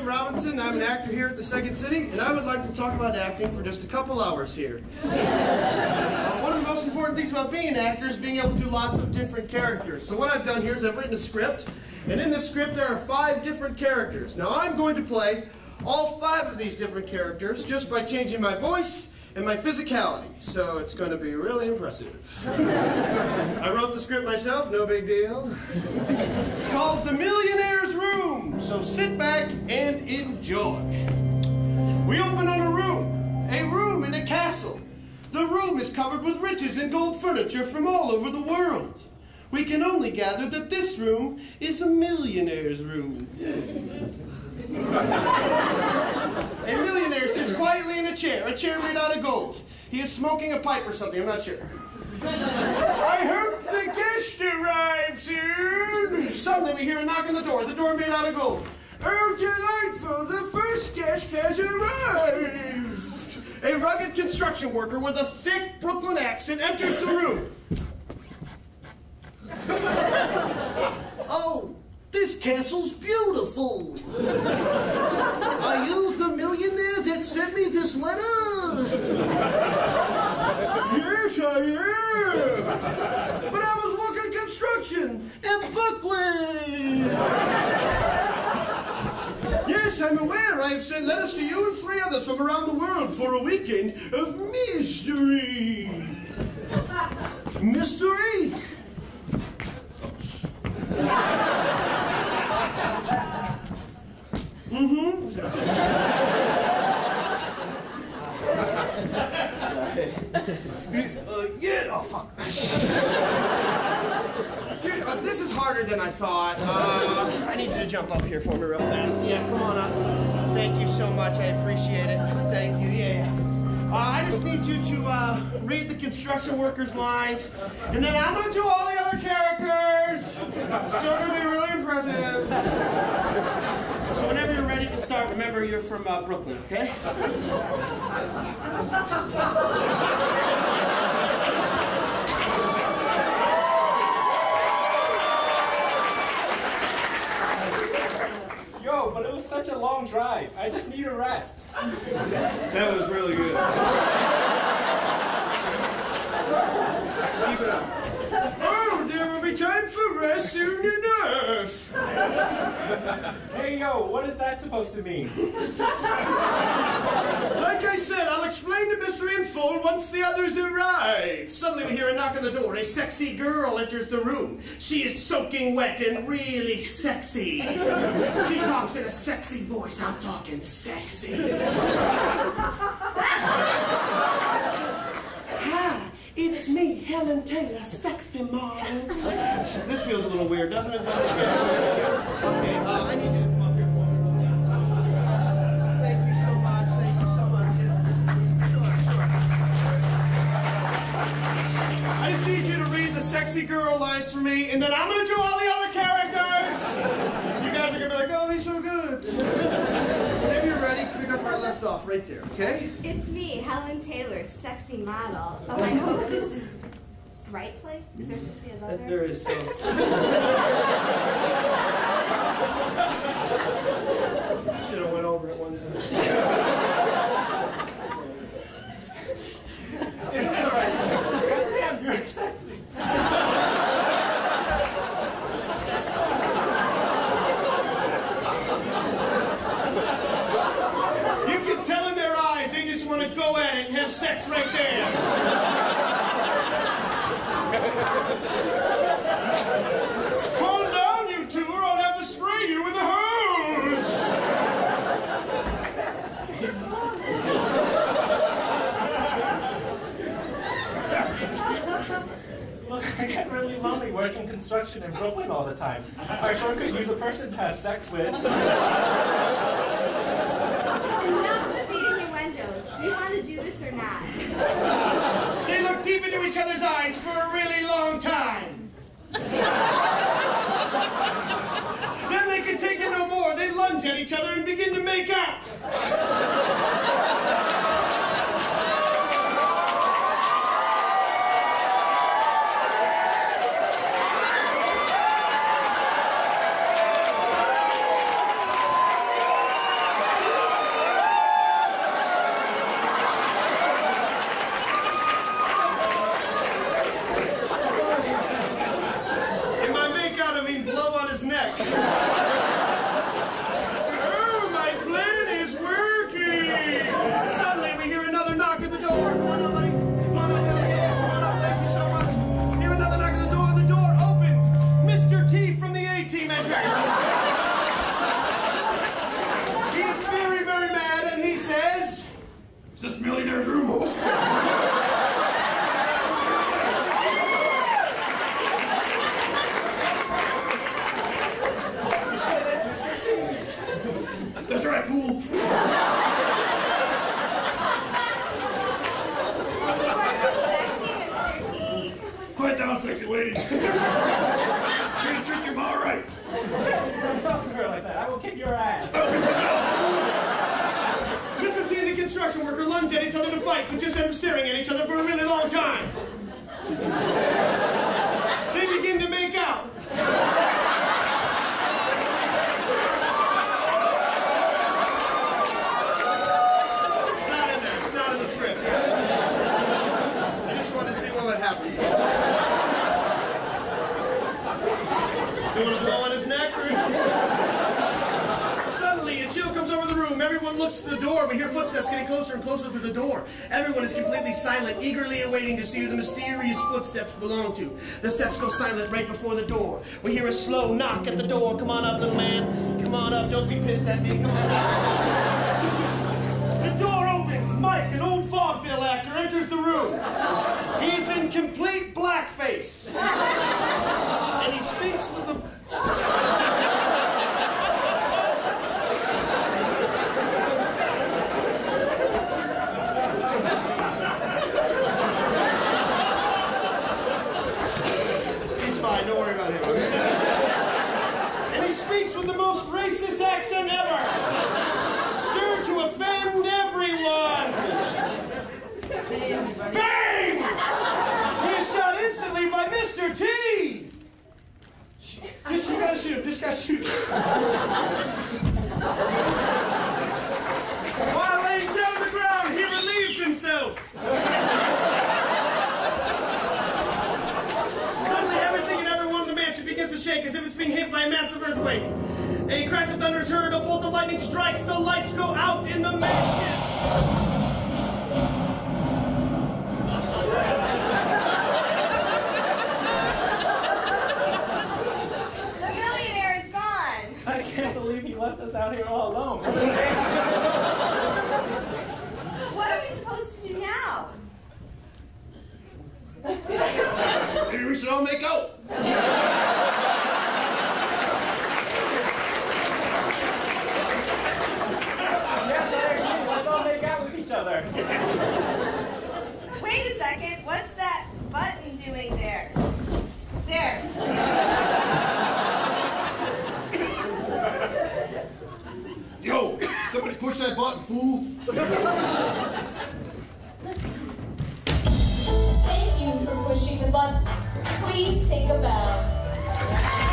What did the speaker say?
Tim Robinson. I'm an actor here at the Second City, and I would like to talk about acting for just a couple hours here. Uh, one of the most important things about being an actor is being able to do lots of different characters. So what I've done here is I've written a script, and in this script there are five different characters. Now I'm going to play all five of these different characters just by changing my voice and my physicality. So it's going to be really impressive. I wrote the script myself, no big deal. It's called The Millionaire's Room. So sit back and enjoy. We open on a room, a room in a castle. The room is covered with riches and gold furniture from all over the world. We can only gather that this room is a millionaire's room. a millionaire sits quietly in a chair, a chair made out of gold. He is smoking a pipe or something, I'm not sure. I hope the guest arrives soon. Suddenly we hear a knock on the door, the door made out of gold. Oh, delightful, the first guest has arrived. A rugged construction worker with a thick Brooklyn accent enters the room. oh, this castle's beautiful. Are you the millionaire that sent me this letter? yes, I am. But I was working construction in Brooklyn. yes, I'm aware. I have sent letters to you and three others from around the world for a weekend of mystery. mystery? Mm-hmm. uh, yeah, oh fuck. uh, this is harder than I thought. Uh, I need you to jump up here for me real fast. Yeah, come on up. Thank you so much. I appreciate it. Thank you. Yeah. Uh, I just need you to uh, read the construction workers' lines, and then I'm gonna do all the other characters. Still gonna be really impressive. So whenever you're ready to start, remember you're from uh, Brooklyn, okay? Yo, but it was such a long drive. I just need a rest. That was really good. Keep it up. Oh, there will be time for rest soon enough. Hey, yo, what is that supposed to mean? Like I said, I'll explain the mystery in full once the others arrive. Suddenly we hear a knock on the door. A sexy girl enters the room. She is soaking wet and really sexy. She talks in a sexy voice. I'm talking sexy. Hi, it's me, Helen Taylor, sexy model. This feels a little weird, doesn't it? Okay, uh, I need you to come up here for me. Thank you so much. Thank you so much. Sure, sure. I just need you to read the sexy girl lines for me, and then I'm gonna do all the other characters. You guys are gonna be like, oh, he's so good. Maybe you're ready. Pick up where I left off, right there. Okay? It's me, Helen Taylor, sexy model. Oh, I hope this is right place. Is there supposed to be a letter? If there is so. Should have went over it one time. Goddamn, you're sexy. You can tell in their eyes they just want to go at it and have sex right there. Calm down, you two, or I'll have to spray you with a hose. Look, I get really lonely working construction in Brooklyn all the time. I sure could use a person to have sex with. Enough with the innuendos. Do you want to do this or not? They look deep into each other's eyes for a really long time. then they can take it no more. They lunge at each other and begin to make out. Is this millionaire's room? Shit, it's Mr. T. That's right, fool. You are so sexy. Quiet down, sexy lady. You're gonna treat your ma right. Don't talk to her like that. I will kick your ass. Mr. T and the construction worker lunge at each other to fight, but just end up staring at each other for a really long time. they begin to make out. Not in there. It's not in the script. I just wanted to see what would happen. You want to blow on his neck? Or... Suddenly, a chill comes over the room. Everyone looks to the door. We hear footsteps getting closer and closer to the door. Everyone is completely silent, eagerly awaiting to see who the mysterious footsteps belong to. The steps go silent right before the door. We hear a slow knock at the door. Come on up, little man. Come on up. Don't be pissed at me. Come on up. The door opens. Mike, an old vaudeville actor, enters the room. He is in complete blackface. And he speaks with the. He's fine, don't worry about him. And he speaks with the most racist accent ever. Sure to offend everyone. Bang! He is shot instantly by Mr. T. Just you gotta shoot him. Just gotta shoot him. While laying down on the ground, he relieves himself. Suddenly, everything and everyone in the mansion begins to shake as if it's being hit by a massive earthquake. A crash of thunder is heard, a bolt of lightning strikes, the lights go out in the mansion. The millionaire is gone. I can't believe he left us out here all alone. because she can button. Please take a bow.